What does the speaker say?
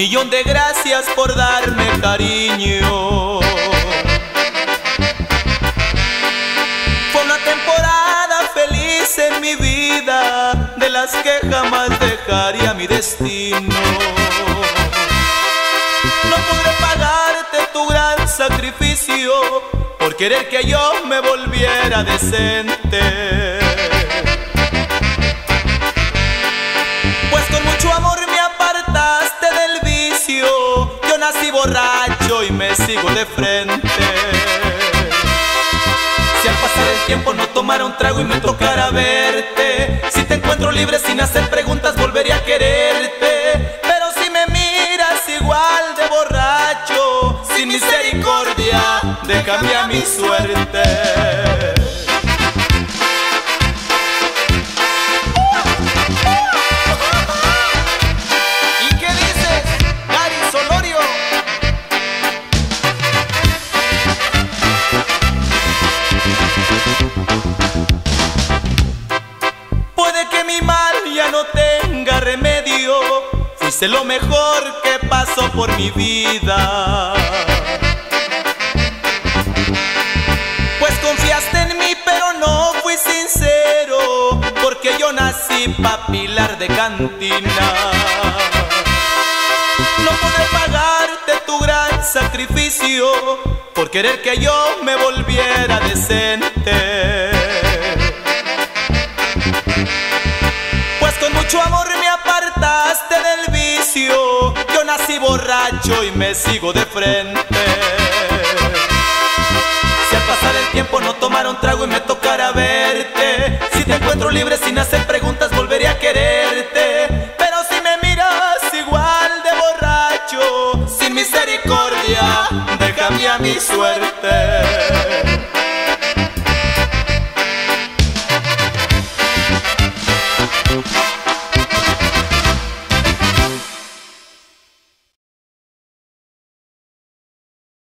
millón de gracias por darme cariño. Fue una temporada feliz en mi vida, de las que jamás dejaría mi destino. No podré pagarte tu gran sacrificio por querer que yo me volviera decente. Sigo de frente. Si al pasar el tiempo no tomara un trago y me tocara verte, si te encuentro libre sin hacer preguntas volvería a quererte. Pero si me miras igual de borracho, sin misericordia, déjame a mi suerte. Puede que mi mal ya no tenga remedio. Fuiste lo mejor que pasó por mi vida. Pues confiaste en mí, pero no fui sincero. Porque yo nací papilar de cantina. No podré pagarte tu gran sacrificio por querer que yo me volviera decente. Pues con mucho amor me apartaste del vicio. Yo nací borracho y me sigo de frente. Si al pasar el tiempo no tomara un trago y me tocara verte, si te encuentro libre sin hacer preguntas, a mi suerte.